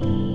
Bye.